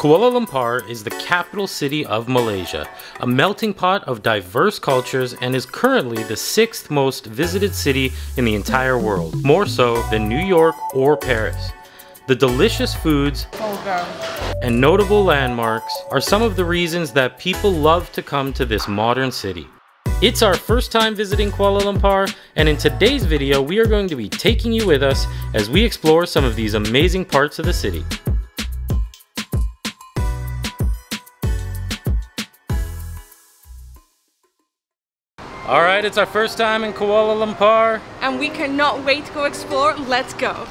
Kuala Lumpur is the capital city of Malaysia, a melting pot of diverse cultures, and is currently the sixth most visited city in the entire world, more so than New York or Paris. The delicious foods and notable landmarks are some of the reasons that people love to come to this modern city. It's our first time visiting Kuala Lumpur, and in today's video, we are going to be taking you with us as we explore some of these amazing parts of the city. All right, it's our first time in Kuala Lumpur. And we cannot wait to go explore. Let's go.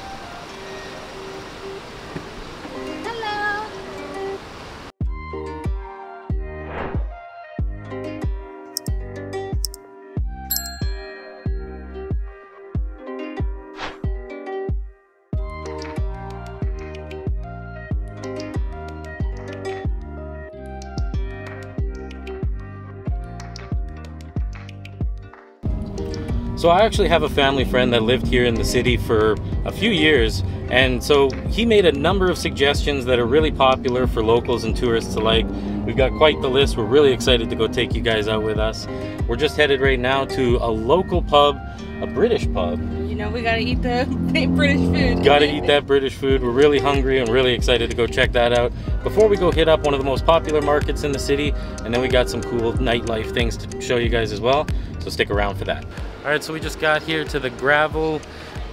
So I actually have a family friend that lived here in the city for a few years and so he made a number of suggestions that are really popular for locals and tourists alike. We've got quite the list. We're really excited to go take you guys out with us. We're just headed right now to a local pub, a British pub. You know, we gotta eat the British food. Gotta eat that British food. We're really hungry and really excited to go check that out. Before we go hit up one of the most popular markets in the city, and then we got some cool nightlife things to show you guys as well. So stick around for that. All right, so we just got here to the Gravel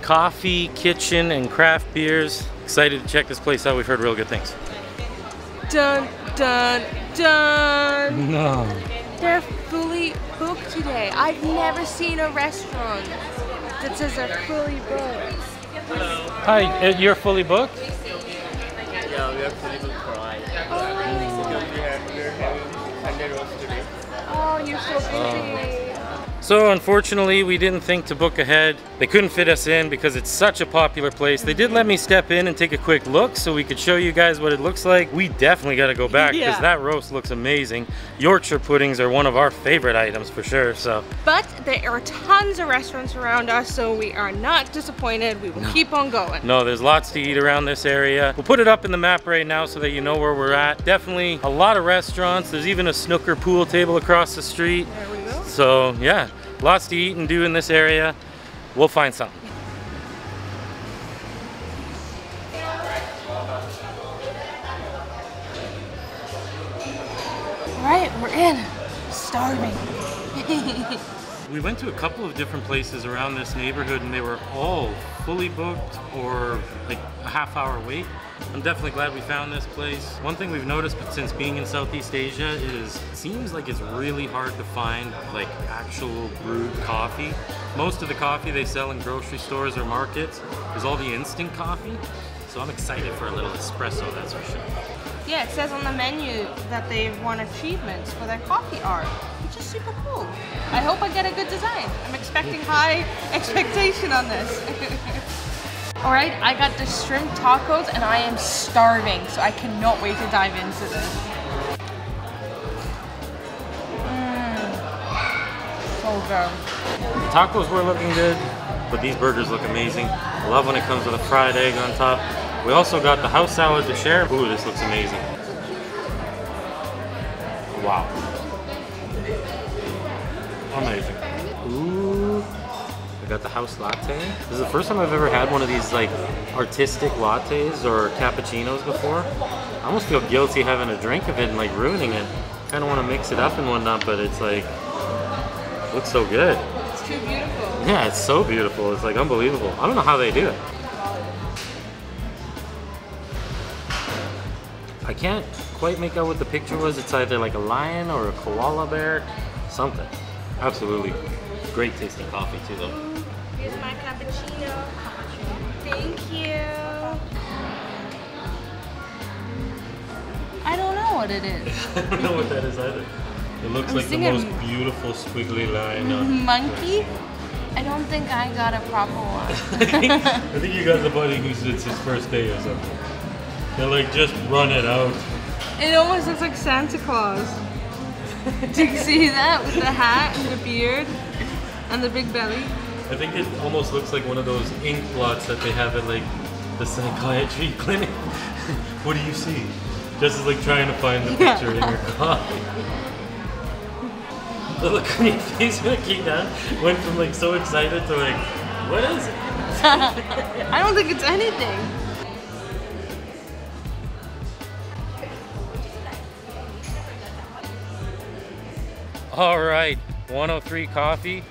Coffee, Kitchen, and Craft Beers. Excited to check this place out. We've heard real good things. Dun, dun, dun. No. They're fully booked today. I've never seen a restaurant that says they're fully booked. Hi, uh, you're fully booked? Yeah, we are fully booked for I. Oh, we have, we are Sunday roast today. oh you're so busy. So unfortunately, we didn't think to book ahead. They couldn't fit us in because it's such a popular place. They did let me step in and take a quick look so we could show you guys what it looks like. We definitely got to go back because Yeah. that roast looks amazing. Yorkshire puddings are one of our favorite items for sure. So But there are tons of restaurants around us, so we are not disappointed. We will keep on going. no, there's lots to eat around this area. We'll put it up in the map right now so that you know where we're at. Definitely a lot of restaurants. There's even a snooker pool table across the street. There we go. So yeah, lots to eat and do in this area. We'll find something. All right, we're in. Starving. We went to a couple of different places around this neighborhood and they were all fully booked or like a half hour wait. I'm definitely glad we found this place. One thing we've noticed since being in Southeast Asia is it seems like it's really hard to find like actual brewed coffee. Most of the coffee they sell in grocery stores or markets is all the instant coffee. So I'm excited for a little espresso, that's for sure. Yeah, it says on the menu that they've won achievements for their coffee art, which is super cool. I hope I get a good design. I'm expecting high expectation on this. All right, I got the shrimp tacos and I am starving, so I cannot wait to dive into this. Mmm, so good. The tacos were looking good, but these burgers look amazing. I love when it comes with a fried egg on top. We also got the house salad to share. Ooh, this looks amazing. Wow. Amazing. Ooh. I got the house latte. This is the first time I've ever had one of these like artistic lattes or cappuccinos before. I almost feel guilty having a drink of it and like ruining it. Kind of want to mix it up and whatnot, but it's like, looks so good. It's too beautiful. Yeah, it's so beautiful. It's like unbelievable. I don't know how they do it. I can't quite make out what the picture was. It's either like a lion or a koala bear, something. Absolutely great tasting coffee too though. Here's my cappuccino. Thank you. I don't know what it is. I don't know what that is either. It looks I'm like the most beautiful squiggly line. on- Monkey? I don't think I got a proper one. I think you got the buddy who's it's his first day or something. They're like, just run it out. It almost looks like Santa Claus. Do you see that with the hat and the beard and the big belly? I think it almost looks like one of those ink blots that they have at like the psychiatry clinic. what do you see? Just as like trying to find the Yeah. picture in your coffee. The look on your face when it came down went from like so excited to like, what is it? I don't think it's anything. All right, 103 coffee,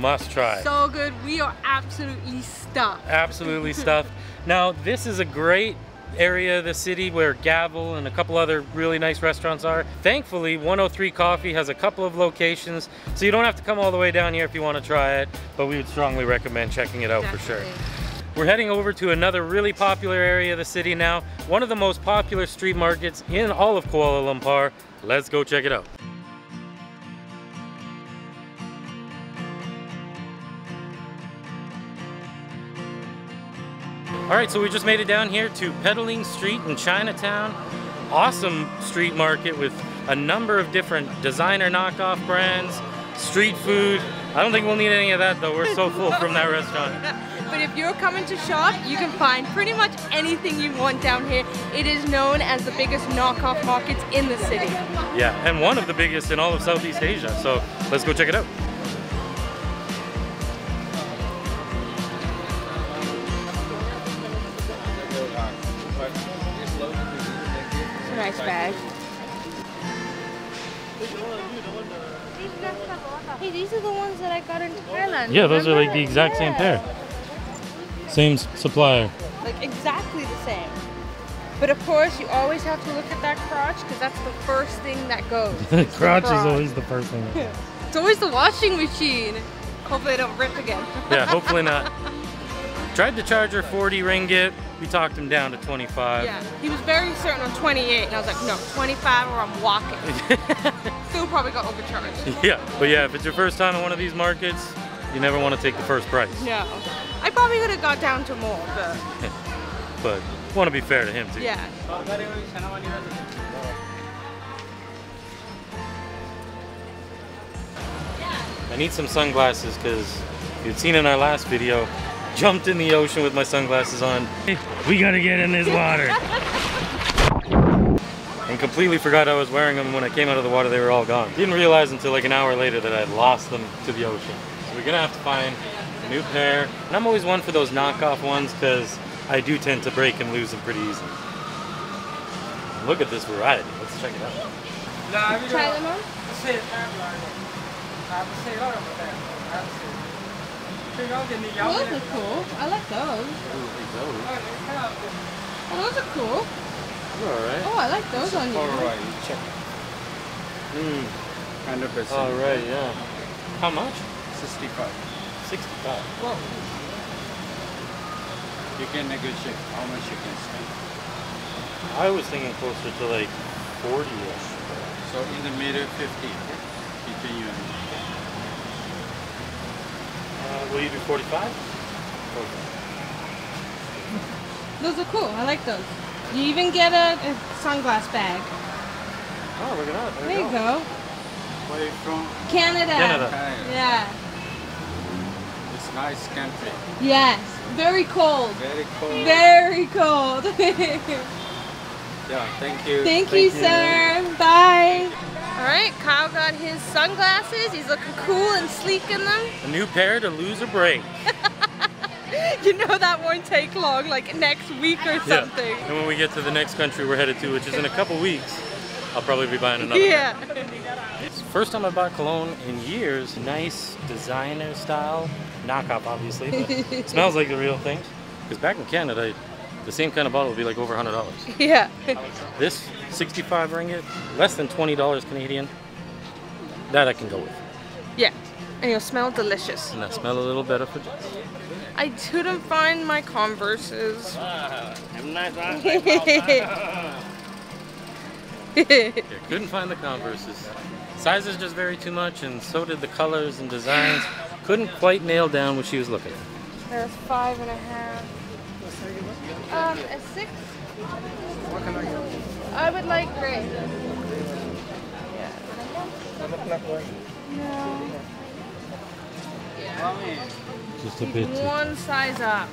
must try. So good. We are absolutely stuffed. Absolutely stuffed. Now, this is a great area of the city where Gavel and a couple other really nice restaurants are. Thankfully, 103 Coffee has a couple of locations, so you don't have to come all the way down here if you want to try it, but we would strongly recommend checking it out for sure. We're heading over to another really popular area of the city now, one of the most popular street markets in all of Kuala Lumpur. Let's go check it out. All right, so we just made it down here to Petaling Street in Chinatown. Awesome street market with a number of different designer knockoff brands, street food. I don't think we'll need any of that though. We're so full from that restaurant. But if you're coming to shop, you can find pretty much anything you want down here. It is known as the biggest knockoff markets in the city. Yeah, and one of the biggest in all of Southeast Asia. So let's go check it out. Bag. Hey, these are the ones that I got in Thailand. Yeah, those are like the exact same pair. Same supplier. Like exactly the same. But of course, you always have to look at that crotch because that's the first thing that goes. The It's the crotch is always the first thing. It's always the washing machine. Hopefully, I don't rip again. yeah, hopefully not. Tried to charge her 40 ringgit. We talked him down to 25. Yeah, he was very certain on 28, and I was like, no, 25 or I'm walking. Still probably got overcharged. yeah, but yeah, if it's your first time in one of these markets, you never want to take the first price. No, I probably could have got down to more, but But want to be fair to him too. yeah. I need some sunglasses because you'd seen in our last video, jumped in the ocean with my sunglasses on. We gotta get in this water. and completely forgot I was wearing them when I came out of the water, they were all gone. Didn't realize until like an hour later that I'd lost them to the ocean. So we're gonna have to find a new pair. And I'm always one for those knockoff ones because I do tend to break and lose them pretty easily. Look at this variety. Let's check it out. Try them on. Those are cool. I like those. Oh, those are cool. Alright. Oh, I like those on you. Alright, check. Mm. 100%. Alright, yeah. How much? 65. 65. Whoa. You can negotiate how much you can spend. I was thinking closer to like 40-ish. So in the middle, 50 between you and me. Uh, will you do 45? Those are cool. I like those. You even get a, a sunglass bag. Oh, look at that. There you go. Where are you from? Canada. Canada. Canada. Yeah. It's nice country. Yes. Very cold. Very cold. Very cold. Yeah, thank you. Thank, you, sir. Bye. All right, Kyle got his sunglasses. He's looking cool and sleek in them. A new pair to lose or break. You know that won't take long, like next week or something. Yeah. And when we get to the next country we're headed to, which is in a couple weeks, I'll probably be buying another. Yeah. First time I bought cologne in years. Nice designer style. Knockoff, obviously, but smells like the real thing. Because back in Canada, the same kind of bottle would be like over $100. Yeah. This 65 ringgit, less than $20 Canadian. That I can go with. Yeah. And you'll smell delicious. And I smell a little better for Jess. I couldn't find my Converses. Yeah, couldn't find the Converses. Sizes just vary too much, and so did the colors and designs. Couldn't quite nail down what she was looking. There's five and a half. Um, a six. I would like gray. Yeah. Just a bit. One size up.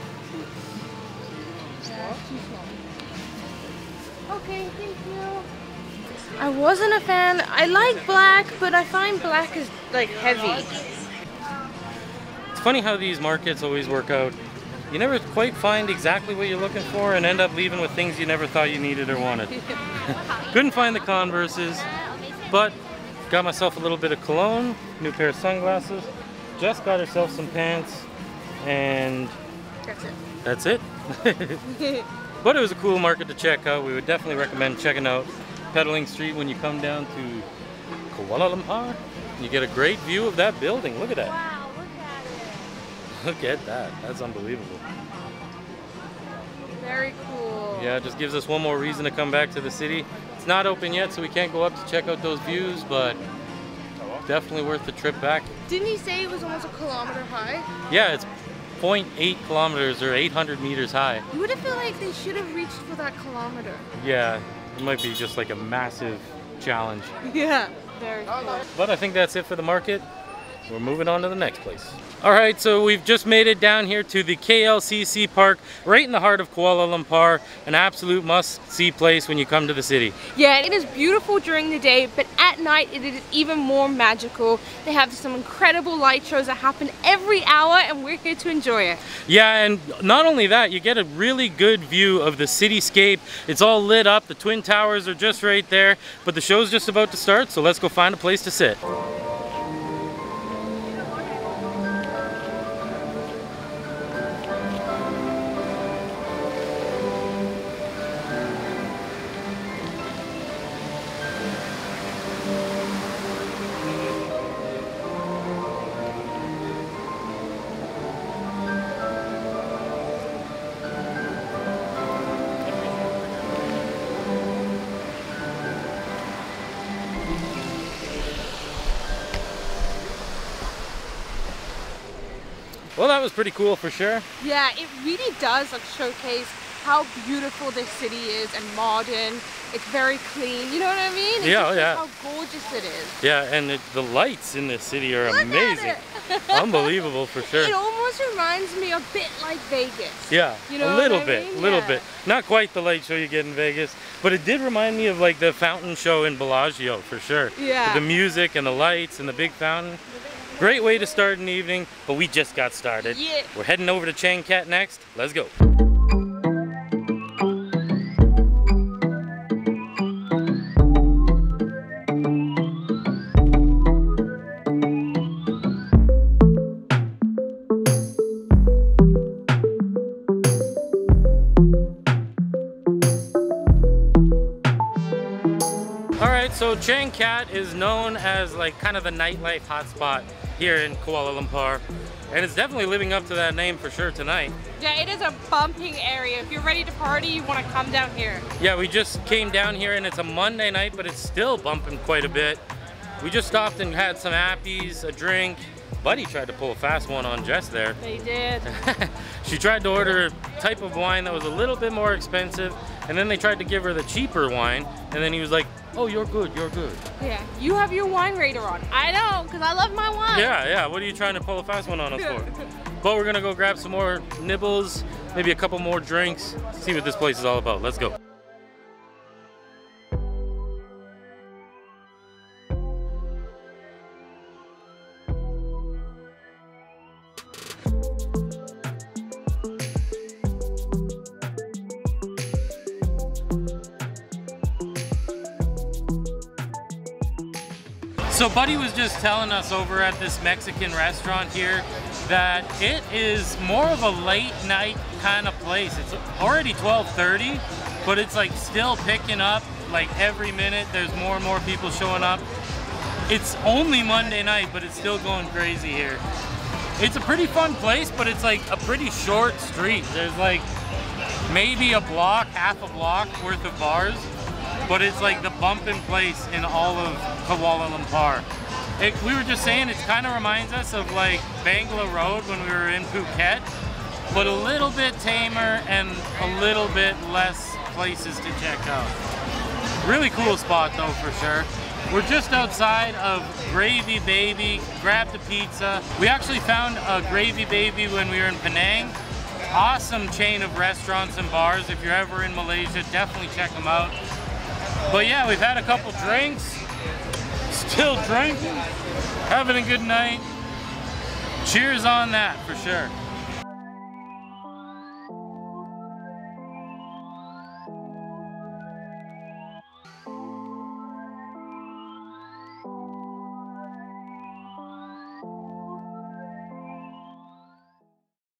Okay, thank you. I wasn't a fan. I like black, but I find black is like heavy. It's funny how these markets always work out. You never quite find exactly what you're looking for and end up leaving with things you never thought you needed or wanted. Couldn't find the Converses, but got myself a little bit of cologne, new pair of sunglasses, just got herself some pants, and That's it. that's it. but it was a cool market to check out. We would definitely recommend checking out Petaling Street when you come down to Kuala Lumpur. You get a great view of that building. Look at that. Wow, look at it. Look at that. That's unbelievable. Very cool. Yeah, it just gives us one more reason to come back to the city. It's not open yet, so we can't go up to check out those views, but definitely worth the trip back. Didn't he say it was almost a kilometer high? Yeah, it's 0.8 kilometers or 800 meters high. You would have felt like they should have reached for that kilometer. Yeah, it might be just like a massive challenge. Yeah. Very cool. But I think that's it for the market. We're moving on to the next place. All right, so we've just made it down here to the KLCC Park, right in the heart of Kuala Lumpur. An absolute must-see place when you come to the city. Yeah, it is beautiful during the day, but at night it is even more magical. They have some incredible light shows that happen every hour, and we're here to enjoy it. Yeah, and not only that, you get a really good view of the cityscape. It's all lit up. The Twin Towers are just right there, but the show's just about to start, so let's go find a place to sit. Well, that was pretty cool for sure. Yeah, it really does like showcase how beautiful this city is and modern. It's very clean. You know what I mean? It Yeah, just oh, yeah. How gorgeous it is. Yeah, and it, the lights in this city are Look amazing. Unbelievable for sure. It almost reminds me a bit like Vegas. Yeah, You know a little bit, a little Yeah. bit. Not quite the light show you get in Vegas, but it did remind me of like the fountain show in Bellagio for sure. Yeah. With the music and the lights and the big fountain. Great way to start an evening, but we just got started. Yeah. We're heading over to Changkat next. Let's go. All right, so Changkat is known as like kind of the nightlife hotspot here in Kuala Lumpur. And it's definitely living up to that name for sure tonight. Yeah, it is a bumping area. If you're ready to party, you want to come down here. Yeah, we just came down here and it's a Monday night, but it's still bumping quite a bit. We just stopped and had some appies, a drink. Buddy tried to pull a fast one on Jess there. They did. she tried to order a type of wine that was a little bit more expensive, and then they tried to give her the cheaper wine, and then he was like, oh, you're good, you're good. Yeah, you have your wine radar on. I know, because I love my wine. Yeah, yeah, what are you trying to pull a fast one on us for? But we're gonna go grab some more nibbles, maybe a couple more drinks, see what this place is all about. Let's go. So Buddy was just telling us over at this Mexican restaurant here that it is more of a late night kind of place. It's already 12:30, but it's like still picking up like every minute there's more and more people showing up. It's only Monday night, but it's still going crazy here. It's a pretty fun place, but it's like a pretty short street. There's like maybe a block, half a block worth of bars, but it's like the bump in place in all of Kuala Lumpur. It, we were just saying it kind of reminds us of like Bangla Road when we were in Phuket, but a little bit tamer and a little bit less places to check out. Really cool spot though for sure. We're just outside of Gravy Baby, grabbed a pizza. We actually found a Gravy Baby when we were in Penang, Awesome chain of restaurants and bars. If you're ever in Malaysia, definitely check them out. But yeah, we've had a couple drinks. Still drinking. Having a good night. Cheers on that for sure.